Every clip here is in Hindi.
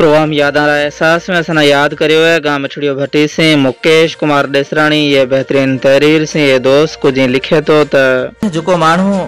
प्रोग्राम याद आ रहा है। एहसास में असना याद करियो है गाँव मछड़ियो भट्टी से मुकेश कुमार डेसराणी ये बेहतरीन तहरीर से ये दोस्त कुछ लिखे तो त जेको माण्हू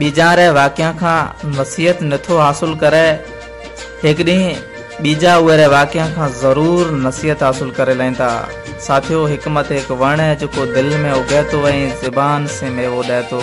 ॿीजा रे वाक्या खां नसीहत नथो हासिल करे। हिकु ॾींहुं ॿीजा उहे रे खां, ज़रूर नसीहत हासिल करे लेंदा साथियो, हिकमत हिकु वण है, जेको दिलि में उगे थो ऐं ज़बान से मेवो ॾिए थो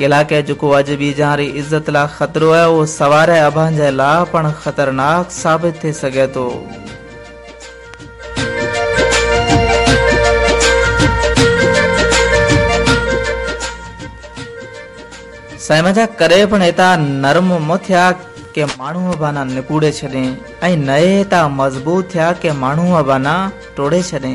के जेको अॼु ॿीजां री इज़त लाइ ख़तरो आहे उहो सवारे अभां जे लाइ पण ख़तरनाक साबित थी सघे थो साईं करे पण एता नरम थिया के माण्हू बाना निपुड़े छॾे, ऐं नए ता मज़बूत थिया के माण्हू बाना टोड़े छॾे।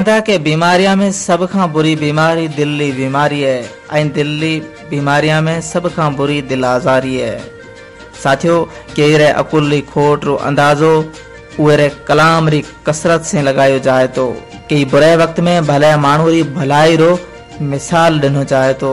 के बीमारिया में सब खां बुरी बीमारी दिल्ली बीमारी है। ऐं दिल्ली बीमारिया में सब खां बुरी दिल आज़ारी है। साथियो, केर अकुली खोट रो अंदाज़ो, उहे कलाम री कसरत से लगायो जाए तो। कई बुरे वक्त में भले माण्हू री भलाई रो मिसाल ॾिनो चाहे तो।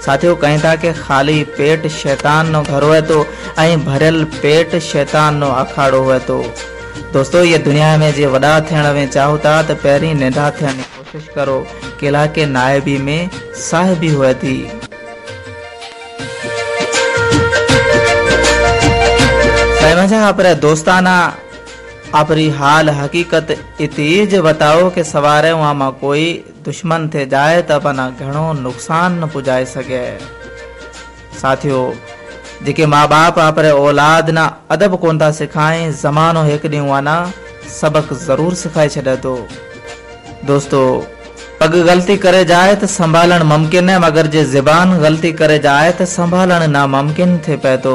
साथियों, कहीं था कि खाली पेट शैतान नो घर हुए तो ऐं भरियल पेट शैतान नो अखाड़ो हुए तो। दोस्तों, ये दुनिया में जे वॾा थियण में चाहो था, त पहिरीं नंढा थियण जी कोशिश करो किला के नाइबी में साहिबी हुए थी। समझा अपने दोस्ताना अपनी हाल हकीकत इतीज बताओ कि सवारे वहाँ में कोई दुश्मन थे जाए तो अपना घणो नुकसान न पुजाए सके। साथियों, जेके माँ बाप अपने औलाद ना अदब कोन था सिखाएँ, ज़मानो एक ॾींहुं वाना सबक ज़रूर सिखाए छॾे थो। दोस्तों, पग गलती करे जाए तो संभालण मुमकिन है, मगर जे ज़बान गलती करे जाए तो संभालण नामुमकिन थे पे तो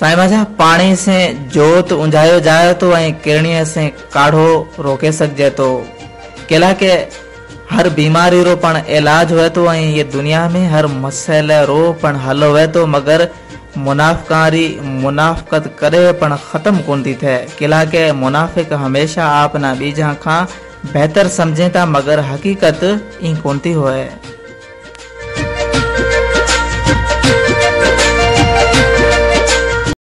साईं माजा पाणी से जोत उंझायो जाए तो ऐं किरणीअ से काढ़ो रोके सघिजे थो केला के हर बीमारी रो पण इलाज हुए तो ऐं ये दुनिया में हर मसइले रो पण हल हुए तो मगर मुनाफ़कारी, मुनाफ़कत करे पण ख़त्म कोन थी थिए केला के मुनाफ़िक हमेशा आपना बीजा खां बहितर समझे था मगर हक़ीक़त ई कोन थी होए।